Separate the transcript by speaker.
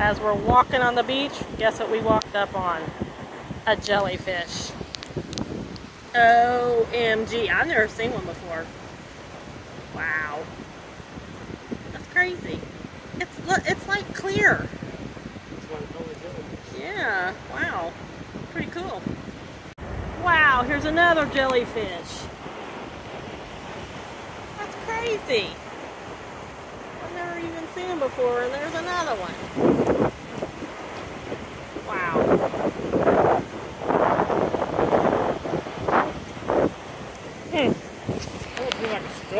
Speaker 1: As we're walking on the beach, guess what we walked up on? A jellyfish. OMG, I've never seen one before. Wow. That's crazy. It's it's like clear. Yeah, wow. Pretty cool. Wow, here's another jellyfish. That's crazy seen before, and there's another one. Wow. Hmm.